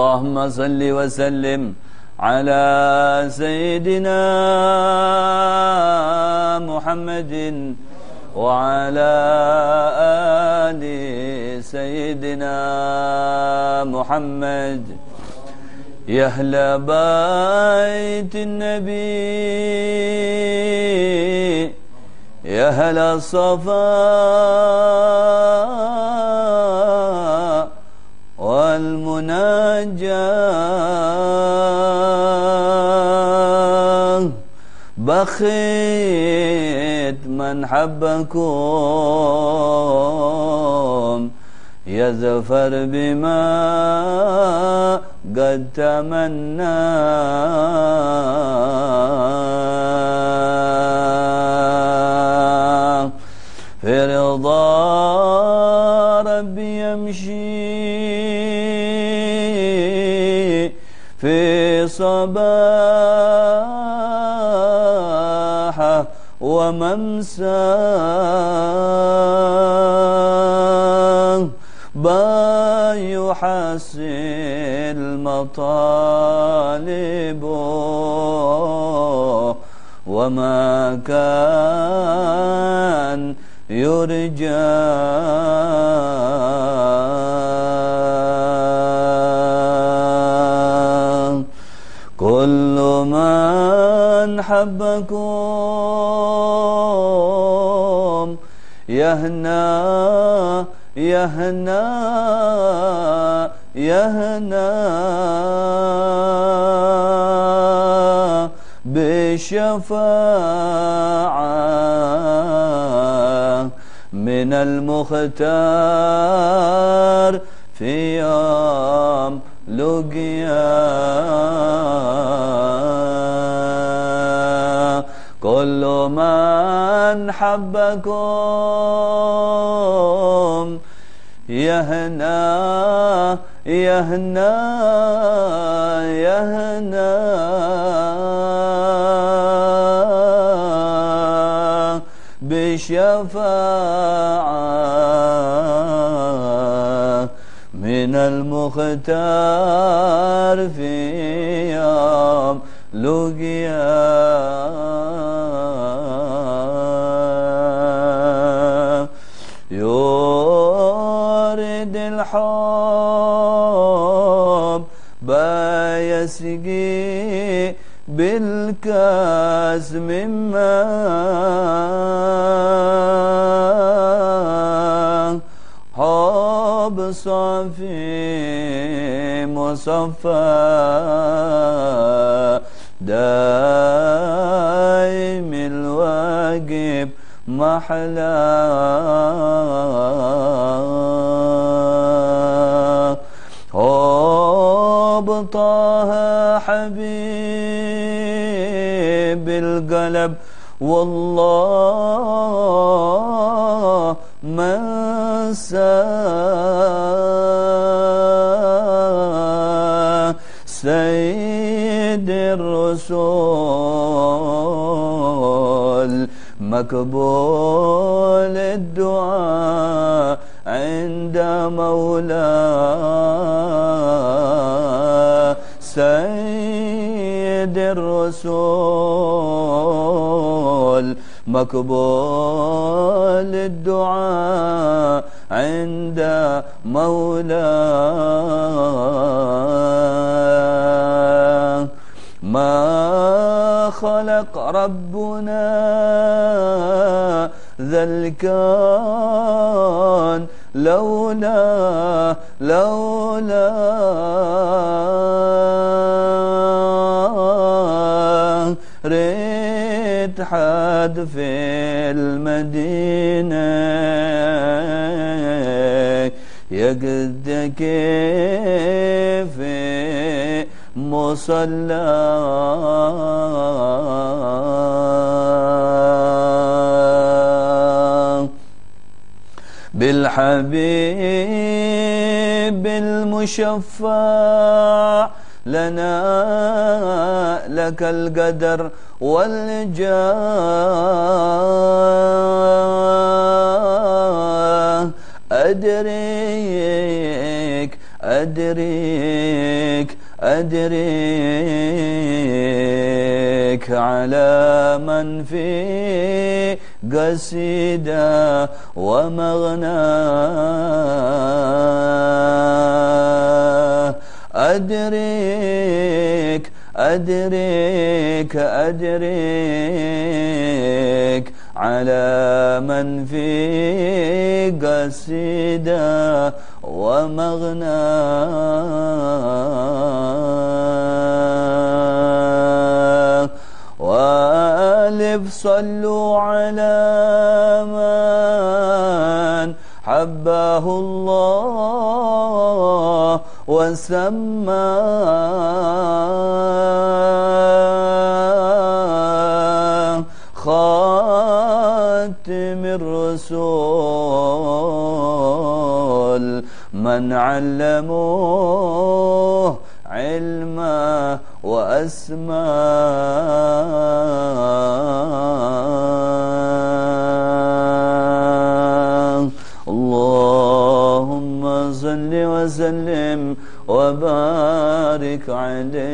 اللهم صل وسلم على سيدنا محمد وعلى آل سيدنا محمد. يا أهل بيت النبي يا أهل الصفا بخيت من حبكم يا زفر بما قد تمنى. في رضا ربي يمشي في صباحه با يحصل مطالبه وما كان يرجى كل من حبكم يهنا يهنا يهنا. بشفاعة من المختار في يوم لقيا كل من حبكم يهنا يهنا يهنا. بشفاعة من المختار في بيسقي بالكاس مما حب صافي مصفى دايم الواجب محلى حب سيد الرسول مقبول الدعاء عند مولاه سيد الرسول مقبول الدعاء عند مولاه ما خلق ربنا ذا الكون لولا لولا حد في المدينة. يقد كيف مصلى. بالحبيب المشفع لنا لك القدر والجاه. أدريك أدريك أدريك على من في قصيدة ومغنى. أدريك أدريك أدريك على من في قصيدة ومغنى والف صلوا على من حبه الله. وسماه خاتم الرسول من علموه علما وأسماء وبارك عليه.